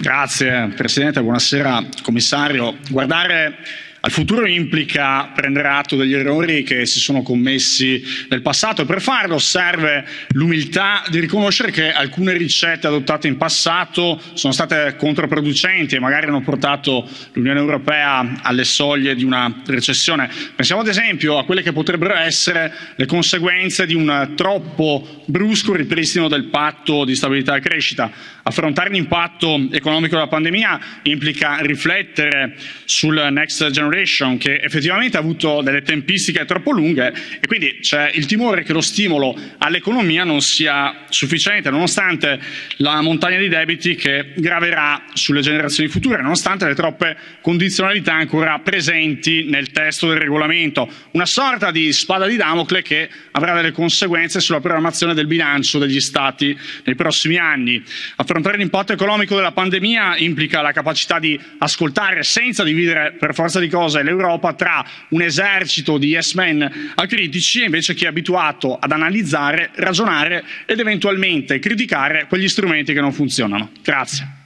Grazie Presidente, buonasera Commissario. Guardare al futuro implica prendere atto degli errori che si sono commessi nel passato e per farlo serve l'umiltà di riconoscere che alcune ricette adottate in passato sono state controproducenti e magari hanno portato l'Unione Europea alle soglie di una recessione. Pensiamo ad esempio a quelle che potrebbero essere le conseguenze di un troppo brusco ripristino del patto di stabilità e crescita. Affrontare l'impatto economico della pandemia implica riflettere sul Next Generation Generation che effettivamente ha avuto delle tempistiche troppo lunghe e quindi c'è il timore che lo stimolo all'economia non sia sufficiente nonostante la montagna di debiti che graverà sulle generazioni future, nonostante le troppe condizionalità ancora presenti nel testo del regolamento. Una sorta di spada di Damocle che avrà delle conseguenze sulla programmazione del bilancio degli Stati nei prossimi anni. Affrontare l'impatto economico della pandemia implica la capacità di ascoltare senza dividere per forza di cose cosa è l'Europa tra un esercito di yes men acritici e invece chi è abituato ad analizzare, ragionare ed eventualmente criticare quegli strumenti che non funzionano. Grazie.